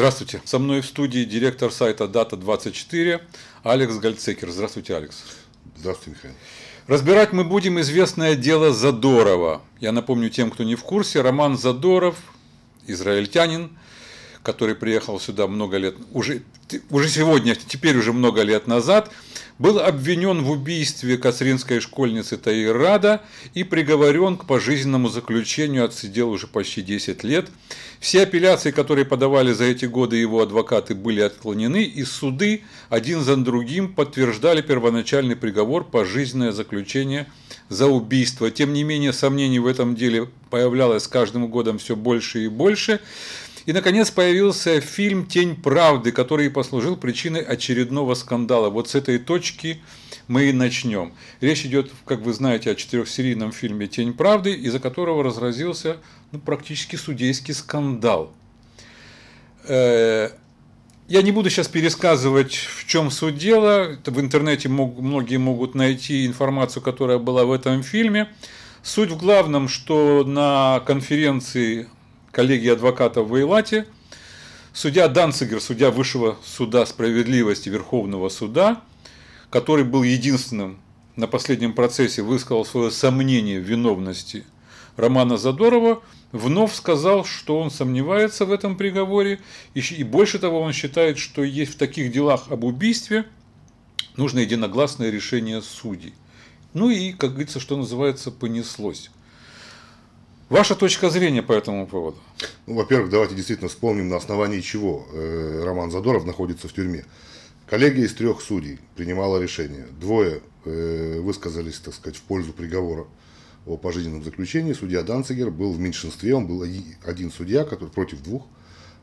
Здравствуйте. Со мной в студии директор сайта Data24 Алекс Гальцекер. Здравствуйте, Алекс. Здравствуйте, Михаил. Разбирать мы будем известное дело Задорова. Я напомню тем, кто не в курсе, Роман Задоров, израильтянин, который приехал сюда много лет, уже, уже сегодня, теперь уже много лет назад, был обвинен в убийстве кацринской школьницы Таир Рада и приговорен к пожизненному заключению, отсидел уже почти 10 лет. Все апелляции, которые подавали за эти годы его адвокаты, были отклонены, и суды один за другим подтверждали первоначальный приговор пожизненное заключение за убийство. Тем не менее, сомнений в этом деле появлялось с каждым годом все больше и больше. И, наконец, появился фильм «Тень правды», который послужил причиной очередного скандала. Вот с этой точки мы и начнем. Речь идет, как вы знаете, о четырехсерийном фильме «Тень правды», из-за которого разразился ну, практически судейский скандал. Э, я не буду сейчас пересказывать, в чем суть дела. В интернете многие могут найти информацию, которая была в этом фильме. Суть в главном, что на конференции коллегии адвокатов в Эйлате, судья Данцигер, судья Высшего суда справедливости Верховного суда, который был единственным на последнем процессе высказал свое сомнение в виновности Романа Задорова, вновь сказал, что он сомневается в этом приговоре, и больше того, он считает, что есть в таких делах об убийстве нужно единогласное решение судей. Ну и, как говорится, что называется, понеслось. Ваша точка зрения по этому поводу? Ну, во-первых, давайте действительно вспомним, на основании чего э, Роман Задоров находится в тюрьме. Коллегия из трех судей принимала решение. Двое э, высказались, так сказать, в пользу приговора о пожизненном заключении. Судья Данцигер был в меньшинстве, он был один судья, который против двух,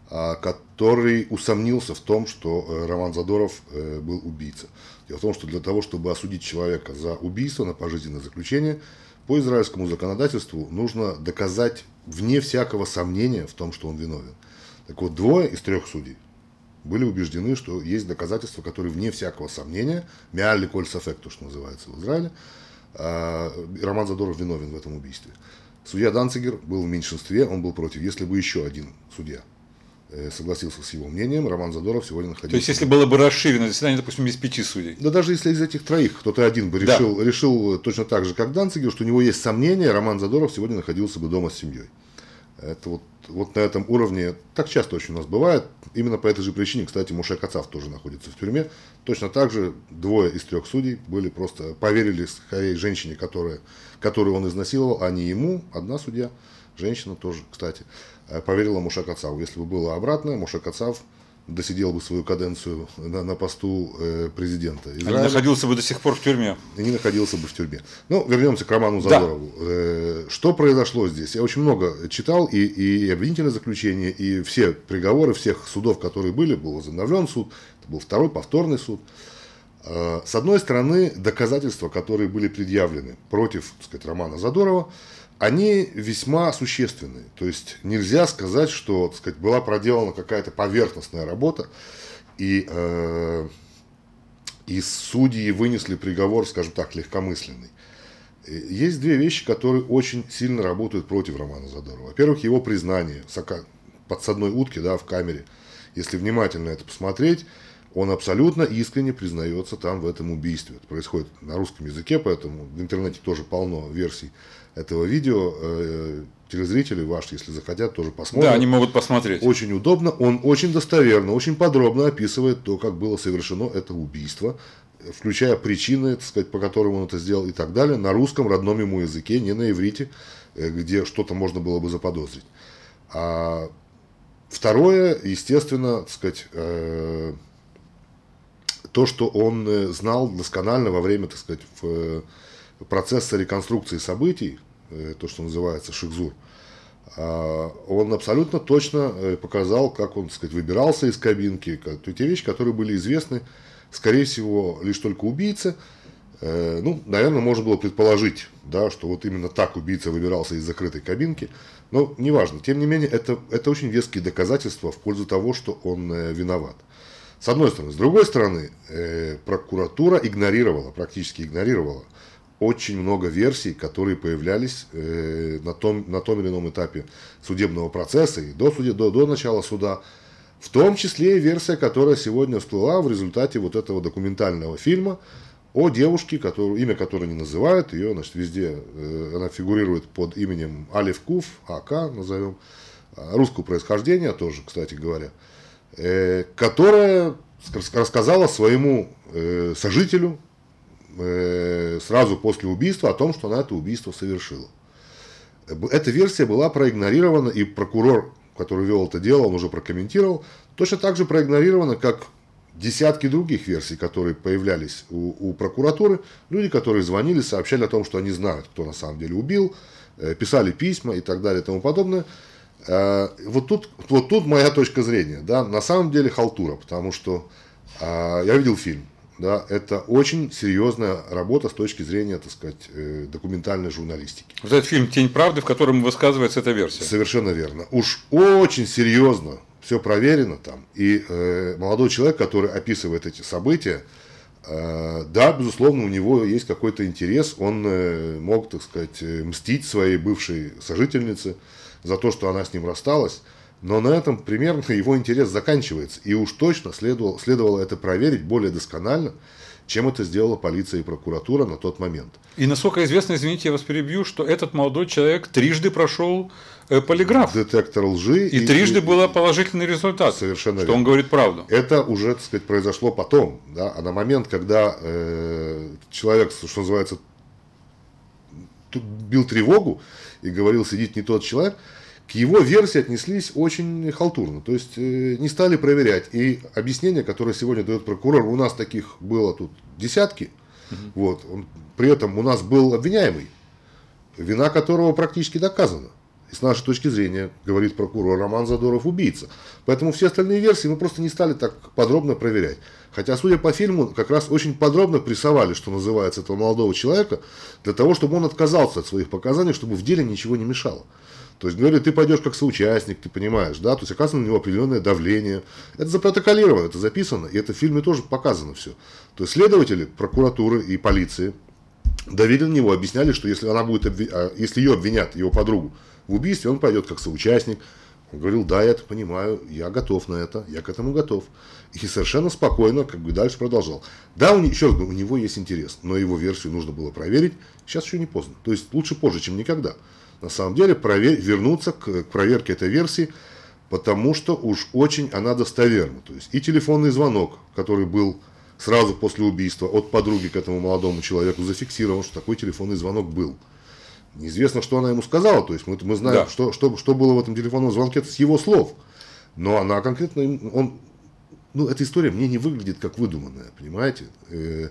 а, который усомнился в том, что э, Роман Задоров был убийца. Дело в том, что для того, чтобы осудить человека за убийство на пожизненное заключение, по израильскому законодательству нужно доказать вне всякого сомнения в том, что он виновен. Так вот, двое из трех судей были убеждены, что есть доказательства, которые вне всякого сомнения, миалли коль сафек, то, что называется в Израиле, а, Роман Задоров виновен в этом убийстве. Судья Данцигер был в меньшинстве, он был против. Если бы еще один судья согласился с его мнением, Роман Задоров сегодня находился. То есть, если было бы расширено заседание, допустим, из пяти судей? Да даже если из этих троих кто-то один бы решил, да. решил точно так же, как Данцигер, что у него есть сомнения, Роман Задоров сегодня находился бы дома с семьей. Это вот, вот на этом уровне, так часто очень у нас бывает, именно по этой же причине, кстати, Муше Кацав тоже находится в тюрьме. Точно так же двое из трех судей были просто, поверили скорее женщине, которая, которую он изнасиловал, а не ему, одна судья, женщина тоже, кстати. Э, поверила Муша Кацаву. Если бы было обратно, Муша Кацав досидел бы свою каденцию на, на посту э, президента Израиля. А не находился бы до сих пор в тюрьме. И не находился бы в тюрьме. Ну, вернемся к Роману Задорову. Да. Э, что произошло здесь? Я очень много читал, и, и обвинительное заключение, и все приговоры всех судов, которые были, был возобновлен суд, это был второй повторный суд. Э, с одной стороны, доказательства, которые были предъявлены против так сказать, Романа Задорова, они весьма существенны. То есть нельзя сказать, что так сказать, была проделана какая-то поверхностная работа, и, э, и судьи вынесли приговор, скажем так, легкомысленный. Есть две вещи, которые очень сильно работают против Романа Задорова. Во-первых, его признание подсадной утки да, в камере. Если внимательно это посмотреть, он абсолютно искренне признается там в этом убийстве. Это происходит на русском языке, поэтому в интернете тоже полно версий этого видео. Э, телезрители ваши, если захотят, тоже посмотрят. Да, они могут посмотреть. Очень удобно. Он очень достоверно, очень подробно описывает то, как было совершено это убийство, включая причины, так сказать, по которым он это сделал и так далее, на русском родном ему языке, не на иврите, э, где что-то можно было бы заподозрить. А второе, естественно, так сказать, э, то, что он знал досконально во время, так сказать, в процесса реконструкции событий, то, что называется Шикзур, а, он абсолютно точно э, показал, как он, так сказать, выбирался из кабинки, те вещи, которые были известны, скорее всего, лишь только убийце. Э, ну, наверное, можно было предположить, да, что вот именно так убийца выбирался из закрытой кабинки, но неважно. Тем не менее, это, это очень веские доказательства в пользу того, что он виноват. С одной стороны. С другой стороны, прокуратура игнорировала, практически игнорировала очень много версий, которые появлялись э, на, том, на том или ином этапе судебного процесса и до, суде, до, до начала суда, В том числе и версия, которая сегодня всплыла в результате вот этого документального фильма о девушке, которую, имя которой не называют, ее значит, везде э, она фигурирует под именем Алиф Куф, АК назовем, а, русского происхождения тоже, кстати говоря, э, которая рассказала своему э, сожителю э, сразу после убийства о том, что она это убийство совершила. Эта версия была проигнорирована, и прокурор, который вел это дело, он уже прокомментировал, точно так же проигнорирована, как десятки других версий, которые появлялись у, у прокуратуры. Люди, которые звонили, сообщали о том, что они знают, кто на самом деле убил, э, писали письма и так далее и тому подобное. Э, вот тут, вот тут моя точка зрения. Да, на самом деле халтура, потому что э, я видел фильм. Да, это очень серьезная работа с точки зрения, так сказать, документальной журналистики. Вот этот фильм «Тень правды», в котором высказывается эта версия. Совершенно верно. Уж очень серьезно все проверено там. И э, молодой человек, который описывает эти события, э, да, безусловно, у него есть какой-то интерес. Он э, мог, так сказать, э, мстить своей бывшей сожительнице за то, что она с ним рассталась. Но на этом примерно его интерес заканчивается. И уж точно следовало, следовало это проверить более досконально, чем это сделала полиция и прокуратура на тот момент. И насколько известно, извините, я вас перебью, что этот молодой человек трижды прошел э, полиграф. Детектор лжи. И, и трижды и, был положительный результат. Совершенно что верно. он говорит правду. Это уже, так сказать, произошло потом. Да? А на момент, когда э, человек, что называется, бил тревогу и говорил, сидит не тот человек, к его версии отнеслись очень халтурно. То есть э, не стали проверять. И объяснение, которое сегодня дает прокурор, у нас таких было тут десятки. Угу. Вот. Он, при этом у нас был обвиняемый, вина которого практически доказана. И с нашей точки зрения, говорит прокурор, Роман Задоров убийца. Поэтому все остальные версии мы просто не стали так подробно проверять. Хотя, судя по фильму, как раз очень подробно прессовали, что называется, этого молодого человека, для того, чтобы он отказался от своих показаний, чтобы в деле ничего не мешало. То есть, говорили, ты пойдешь как соучастник, ты понимаешь, да, то есть оказано на него определенное давление. Это запротоколировано, это записано, и это в фильме тоже показано все. То есть следователи прокуратуры и полиции давили на него, объясняли, что если она будет обви... А, если ее обвинят, его подругу, в убийстве, он пойдет как соучастник. Он говорил, да, я это понимаю, я готов на это, я к этому готов. И совершенно спокойно, как бы дальше продолжал. Да, у, еще раз говорю, у него есть интерес, но его версию нужно было проверить. Сейчас еще не поздно. То есть лучше позже, чем никогда на самом деле провер... вернуться к, к проверке этой версии, потому что уж очень она достоверна. То есть и телефонный звонок, который был сразу после убийства от подруги к этому молодому человеку зафиксирован, что такой телефонный звонок был. Неизвестно, что она ему сказала, то есть мы, мы знаем, да. что, что, что было в этом телефонном звонке с его слов. Но она конкретно, он, ну, эта история мне не выглядит как выдуманная, понимаете? Э,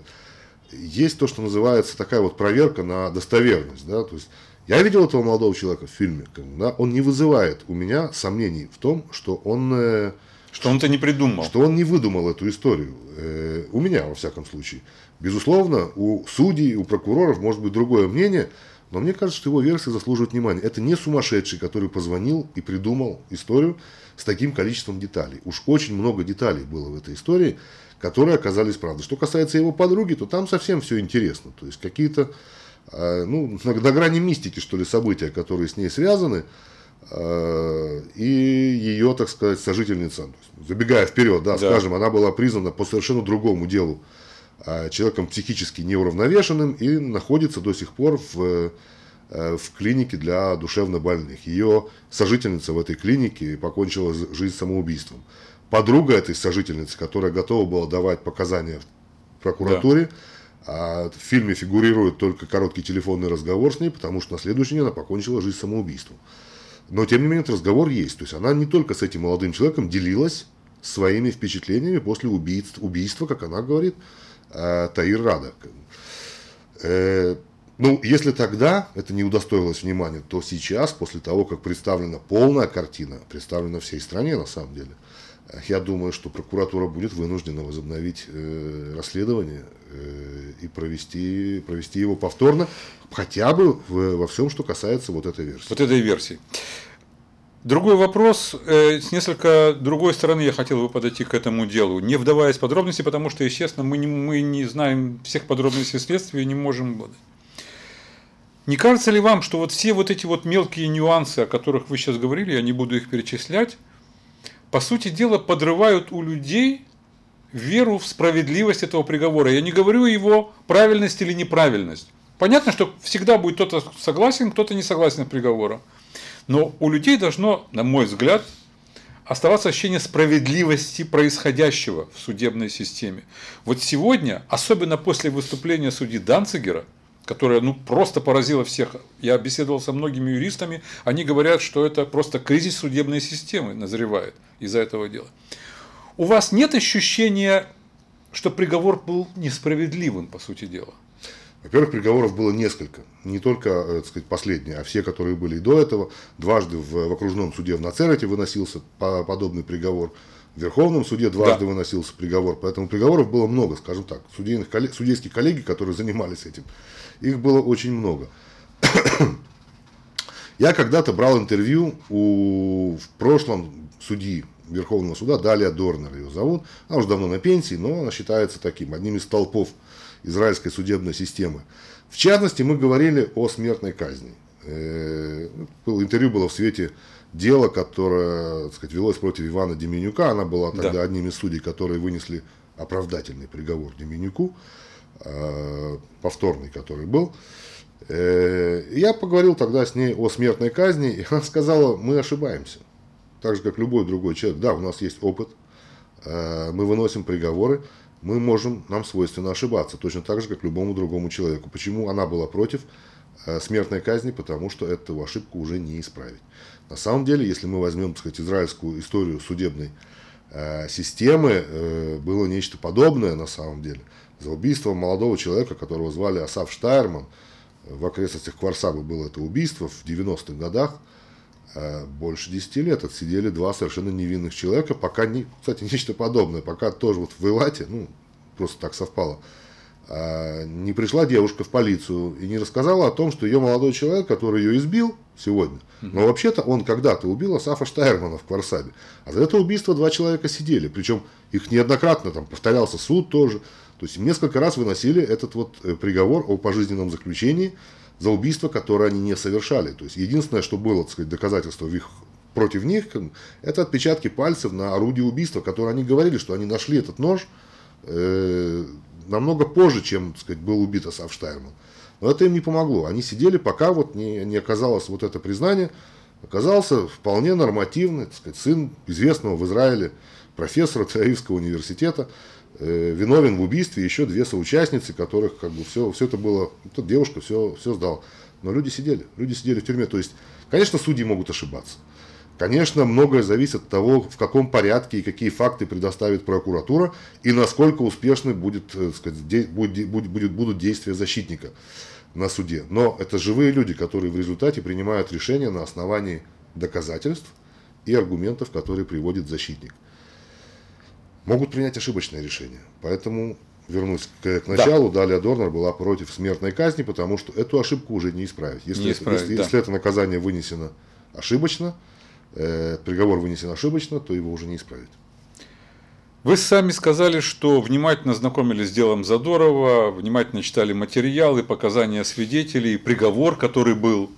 есть то, что называется такая вот проверка на достоверность, да, то есть я видел этого молодого человека в фильме. Да, он не вызывает у меня сомнений в том, что он... Э, что он это не придумал. Что он не выдумал эту историю. Э, у меня, во всяком случае. Безусловно, у судей, у прокуроров может быть другое мнение, но мне кажется, что его версия заслуживает внимания. Это не сумасшедший, который позвонил и придумал историю с таким количеством деталей. Уж очень много деталей было в этой истории, которые оказались правдой. Что касается его подруги, то там совсем все интересно. То есть какие-то ну, на, на грани мистики, что ли, события, которые с ней связаны, а, и ее, так сказать, сожительница, забегая вперед, да, да. скажем, она была признана по совершенно другому делу а, человеком психически неуравновешенным и находится до сих пор в, в клинике для душевнобольных. Ее сожительница в этой клинике покончила жизнь самоубийством. Подруга этой сожительницы, которая готова была давать показания в прокуратуре, да а в фильме фигурирует только короткий телефонный разговор с ней, потому что на следующий день она покончила жизнь самоубийством. Но, тем не менее, этот разговор есть. То есть, она не только с этим молодым человеком делилась своими впечатлениями после убийств, убийства, как она говорит, э, Таир Рада. Э, ну, если тогда это не удостоилось внимания, то сейчас, после того, как представлена полная картина, представлена всей стране на самом деле, я думаю, что прокуратура будет вынуждена возобновить э, расследование э, и провести, провести его повторно, хотя бы в, во всем, что касается вот этой версии. Вот этой версии. Другой вопрос, э, с несколько другой стороны я хотел бы подойти к этому делу, не вдаваясь в подробности, потому что, естественно, мы не, мы не знаем всех подробностей следствия и не можем не кажется ли вам, что вот все вот эти вот мелкие нюансы, о которых вы сейчас говорили, я не буду их перечислять, по сути дела, подрывают у людей веру в справедливость этого приговора. Я не говорю его правильность или неправильность. Понятно, что всегда будет кто-то согласен, кто-то не согласен с приговором. Но у людей должно, на мой взгляд, оставаться ощущение справедливости происходящего в судебной системе. Вот сегодня, особенно после выступления судьи Данцигера, которая ну, просто поразила всех. Я беседовал со многими юристами, они говорят, что это просто кризис судебной системы назревает из-за этого дела. У вас нет ощущения, что приговор был несправедливым, по сути дела? Во-первых, приговоров было несколько. Не только э, так сказать, последние, а все, которые были и до этого. Дважды в, в окружном суде в Нацерете выносился подобный приговор. В Верховном суде дважды да. выносился приговор. Поэтому приговоров было много, скажем так. Судейных, судейские коллеги, которые занимались этим, их было очень много. Я когда-то брал интервью у в прошлом судьи Верховного суда, Далия Дорнер ее зовут. Она уже давно на пенсии, но она считается таким, одним из столпов израильской судебной системы. В частности, мы говорили о смертной казни. Э, интервью было в свете дела, которое так сказать, велось против Ивана Деменюка. Она была тогда да. одним из судей, которые вынесли оправдательный приговор Деменюку, э, повторный, который был. Э, я поговорил тогда с ней о смертной казни, и она сказала, мы ошибаемся. Так же, как любой другой человек. Да, у нас есть опыт, мы выносим приговоры, мы можем, нам свойственно ошибаться, точно так же, как любому другому человеку. Почему она была против э, смертной казни? Потому что эту ошибку уже не исправить. На самом деле, если мы возьмем, так сказать, израильскую историю судебной э, системы, э, было нечто подобное на самом деле. За убийство молодого человека, которого звали Асав Штайрман, в окрестностях Кварсабы было это убийство в 90-х годах, Э, больше 10 лет отсидели два совершенно невинных человека, пока, не, кстати, нечто подобное, пока тоже вот в Илате, ну, просто так совпало, не пришла девушка в полицию и не рассказала о том, что ее молодой человек, который ее избил сегодня, но вообще-то он когда-то убил Асафа Штайрмана в Кварсабе. А за это убийство два человека сидели. Причем их неоднократно там повторялся суд тоже. То есть несколько раз выносили этот вот э, приговор о пожизненном заключении за убийство, которое они не совершали. То есть единственное, что было, так сказать, доказательство в их, против них, это отпечатки пальцев на орудии убийства, которые они говорили, что они нашли этот нож э, намного позже, чем так сказать, был убит Асав Штайрман. Но это им не помогло. Они сидели, пока вот не, не оказалось вот это признание. Оказался вполне нормативный, так сказать, сын известного в Израиле профессора Тель-Авивского университета, Э, виновен в убийстве еще две соучастницы, которых как бы все, все это было, эта девушка все, все сдала. Но люди сидели, люди сидели в тюрьме. То есть, конечно, судьи могут ошибаться. Конечно, многое зависит от того, в каком порядке и какие факты предоставит прокуратура, и насколько успешны будет, э, сказать, де, будет, будет, будут действия защитника на суде. Но это живые люди, которые в результате принимают решения на основании доказательств и аргументов, которые приводит защитник могут принять ошибочное решение. Поэтому вернусь к, к началу, да. Далее Дорнер была против смертной казни, потому что эту ошибку уже не исправить. Если, не исправить, если, да. если это наказание вынесено ошибочно, э, приговор вынесен ошибочно, то его уже не исправить. Вы сами сказали, что внимательно знакомились с делом Задорова, внимательно читали материалы, показания свидетелей, приговор, который был,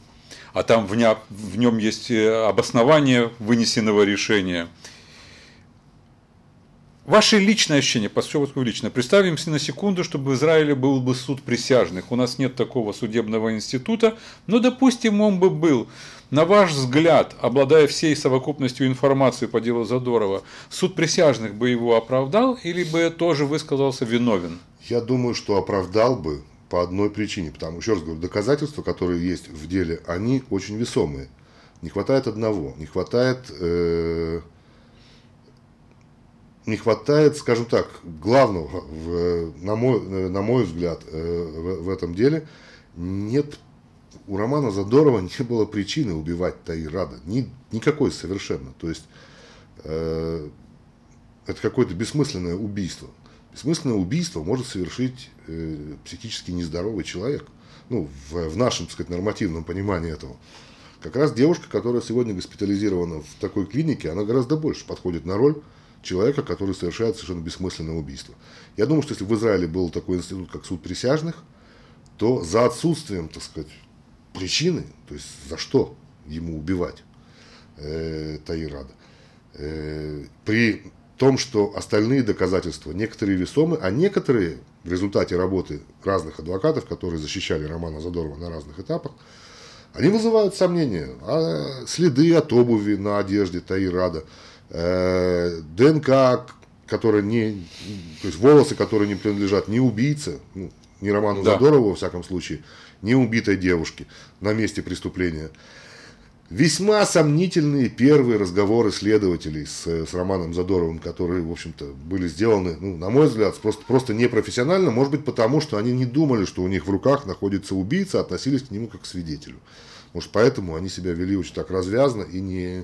а там в нем есть э, обоснование вынесенного решения. Ваши личные ощущения, поскольку лично. Представим себе на секунду, чтобы в Израиле был бы суд присяжных. У нас нет такого судебного института, но, допустим, он бы был. На ваш взгляд, обладая всей совокупностью информации по делу Задорова, суд присяжных бы его оправдал или бы тоже высказался виновен? Я думаю, что оправдал бы по одной причине. Потому, еще раз говорю, доказательства, которые есть в деле, они очень весомые. Не хватает одного. Не хватает... Э не хватает, скажем так, главного, в, на, мой, на мой взгляд, э, в, в этом деле, нет у Романа Задорова не было причины убивать Таирада. Ни, никакой совершенно. То есть, э, это какое-то бессмысленное убийство. Бессмысленное убийство может совершить э, психически нездоровый человек. Ну, в, в нашем, так сказать, нормативном понимании этого. Как раз девушка, которая сегодня госпитализирована в такой клинике, она гораздо больше подходит на роль человека, который совершает совершенно бессмысленное убийство. Я думаю, что если в Израиле был такой институт, как суд присяжных, то за отсутствием, так сказать, причины, то есть за что ему убивать э, Таирада, Э, при том, что остальные доказательства, некоторые весомы, а некоторые в результате работы разных адвокатов, которые защищали Романа Задорова на разных этапах, они вызывают сомнения. А следы от обуви на одежде Таирада, ДНК, которые не, то есть волосы, которые не принадлежат ни убийце, ну, ни Роману да. Задорову, во всяком случае, ни убитой девушке на месте преступления. Весьма сомнительные первые разговоры следователей с, с Романом Задоровым, которые, в общем-то, были сделаны, ну, на мой взгляд, просто, просто непрофессионально, может быть, потому что они не думали, что у них в руках находится убийца, относились к нему как к свидетелю. Может, поэтому они себя вели очень так развязно и не,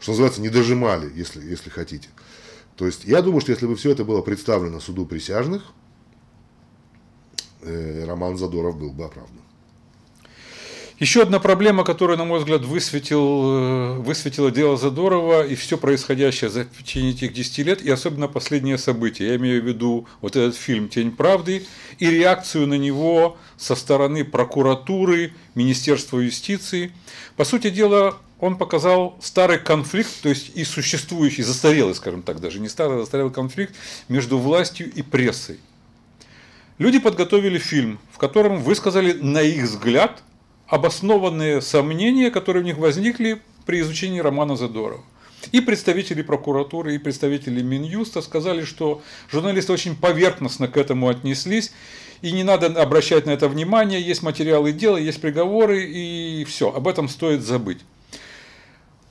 что называется, не дожимали, если, если хотите. То есть, я думаю, что если бы все это было представлено суду присяжных, э, Роман Задоров был бы оправдан. Еще одна проблема, которую, на мой взгляд, высветил, э, высветило дело Задорова и все происходящее за течение этих 10 лет, и особенно последние события. Я имею в виду вот этот фильм «Тень правды» и реакцию на него со стороны прокуратуры, Министерства юстиции. По сути дела, он показал старый конфликт, то есть и существующий, застарелый, скажем так, даже не старый, а застарелый конфликт между властью и прессой. Люди подготовили фильм, в котором высказали, на их взгляд, обоснованные сомнения, которые у них возникли при изучении романа Задорова. И представители прокуратуры, и представители Минюста сказали, что журналисты очень поверхностно к этому отнеслись, и не надо обращать на это внимание, есть материалы дела, есть приговоры, и все, об этом стоит забыть.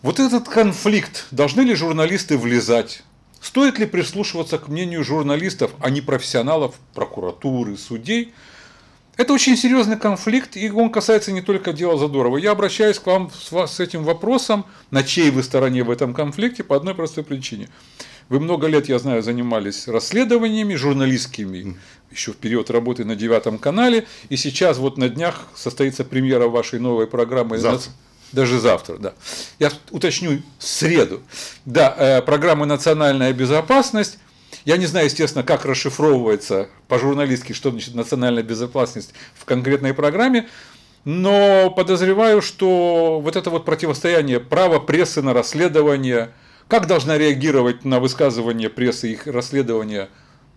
Вот этот конфликт, должны ли журналисты влезать? Стоит ли прислушиваться к мнению журналистов, а не профессионалов прокуратуры, судей – это очень серьезный конфликт, и он касается не только дела Задорова. Я обращаюсь к вам с этим вопросом, на чьей вы стороне в этом конфликте, по одной простой причине. Вы много лет, я знаю, занимались расследованиями журналистскими, еще в период работы на девятом канале, и сейчас вот на днях состоится премьера вашей новой программы. Завтра. Даже завтра, да. Я уточню, среду. Да, э, программа «Национальная безопасность». Я не знаю, естественно, как расшифровывается по-журналистски, что значит национальная безопасность в конкретной программе, но подозреваю, что вот это вот противостояние права прессы на расследование, как должна реагировать на высказывания прессы, их расследования,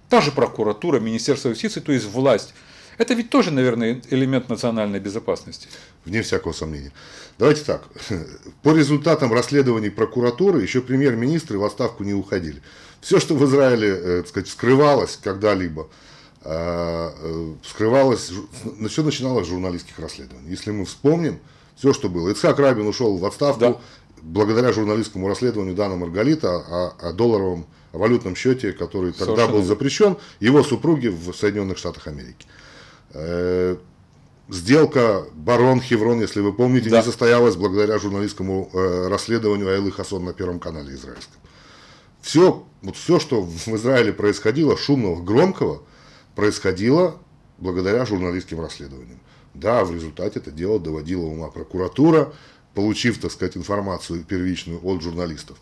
та же прокуратура, Министерство юстиции, то есть власть, это ведь тоже, наверное, элемент национальной безопасности. Вне всякого сомнения. Давайте так. По результатам расследований прокуратуры еще премьер-министры в отставку не уходили. Все, что в Израиле э, так сказать, скрывалось когда-либо, э, э, скрывалось, все начиналось с журналистских расследований. Если мы вспомним, все, что было. Ицхак Рабин ушел в отставку да. благодаря журналистскому расследованию Дана Маргалита о, о долларовом о валютном счете, который тогда Совершенно был запрещен, его супруги в Соединенных Штатах Америки. Сделка Барон Хеврон, если вы помните, да. не состоялась благодаря журналистскому расследованию Айлы Хасон на Первом канале израильском все, вот все, что в Израиле происходило, шумного, громкого, происходило благодаря журналистским расследованиям. Да, в результате это дело доводила ума прокуратура, получив, так сказать, информацию первичную от журналистов.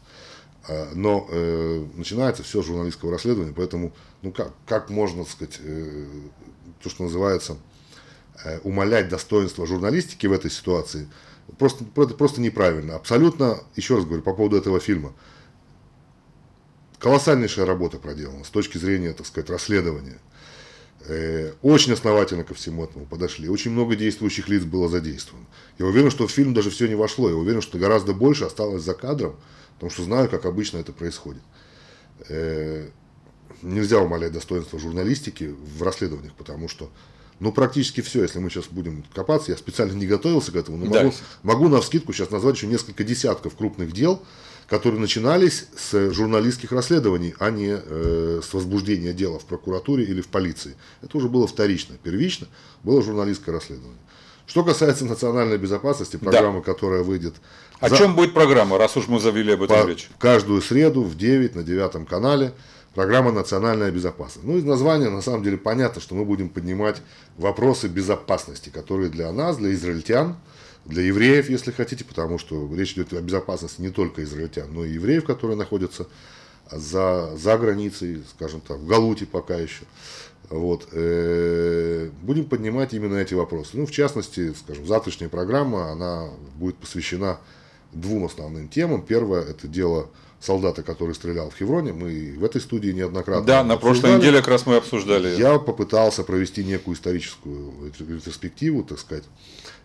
А, но э, начинается все с журналистского расследования, поэтому, ну как, как можно, так сказать, э, то, что называется, э, умалять достоинство журналистики в этой ситуации, просто, просто неправильно. Абсолютно, еще раз говорю, по поводу этого фильма – колоссальнейшая работа проделана с точки зрения, так сказать, расследования. Э, очень основательно ко всему этому подошли. Очень много действующих лиц было задействовано. Я уверен, что в фильм даже все не вошло. Я уверен, что гораздо больше осталось за кадром, потому что знаю, как обычно это происходит. Нельзя умалять достоинство журналистики в расследованиях, потому что ну, практически все, если мы сейчас будем копаться, я специально не готовился к этому, но могу, могу на вскидку сейчас назвать еще несколько десятков крупных дел, которые начинались с журналистских расследований, а не э, с возбуждения дела в прокуратуре или в полиции. Это уже было вторично. Первично было журналистское расследование. Что касается национальной безопасности, программа, да. которая выйдет... О за... чем будет программа, раз уж мы завели об этом по... речь? Каждую среду в 9 на девятом канале программа «Национальная безопасность». Ну, из названия, на самом деле, понятно, что мы будем поднимать вопросы безопасности, которые для нас, для израильтян, для евреев, если хотите, потому что речь идет о безопасности не только израильтян, но и евреев, которые находятся за, за границей, скажем так, в Галуте пока еще. Вот. Э, будем поднимать именно эти вопросы. Ну, в частности, скажем, завтрашняя программа, она будет посвящена двум основным темам. Первое – это дело солдата, который стрелял в Хевроне. Мы в этой студии неоднократно Да, на прошлой неделе как раз мы обсуждали. Я попытался провести некую историческую перспективу, так сказать,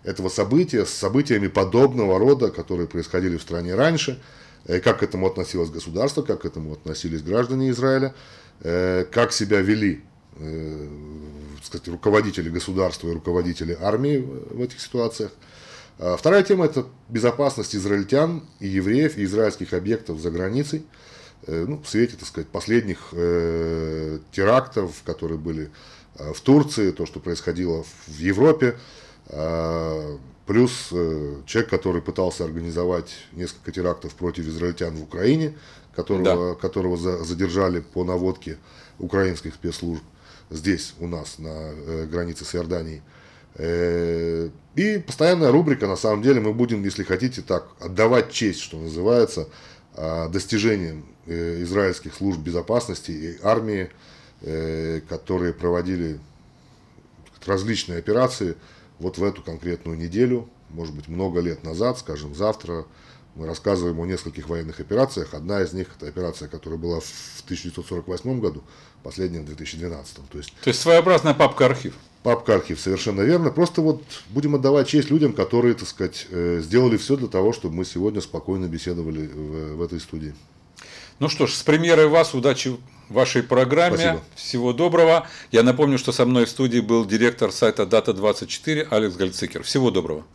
этого события с событиями подобного рода, которые происходили в стране раньше, э, как к этому относилось государство, как к этому относились граждане Израиля, э, как себя вели э, сказать, руководители государства и руководители армии в этих ситуациях. А вторая тема – это безопасность израильтян и евреев, и израильских объектов за границей. Ну, в свете, так сказать, последних э, терактов, которые были в Турции, то, что происходило в Европе, а, плюс э, человек, который пытался организовать несколько терактов против израильтян в Украине, которого, да. которого задержали по наводке украинских спецслужб здесь у нас на э, границе с Иорданией. Э, и постоянная рубрика, на самом деле, мы будем, если хотите, так, отдавать честь, что называется, а, достижениям израильских служб безопасности и армии, которые проводили различные операции вот в эту конкретную неделю, может быть, много лет назад, скажем, завтра, мы рассказываем о нескольких военных операциях. Одна из них – это операция, которая была в 1948 году, последняя в 2012. То есть, То есть своеобразная папка-архив. Папка-архив, совершенно верно. Просто вот будем отдавать честь людям, которые, так сказать, э, сделали все для того, чтобы мы сегодня спокойно беседовали в, в этой студии. Ну что ж, с премьерой вас, удачи вашей программе. Спасибо. Всего доброго. Я напомню, что со мной в студии был директор сайта Data24 Алекс Гальцикер. Всего доброго.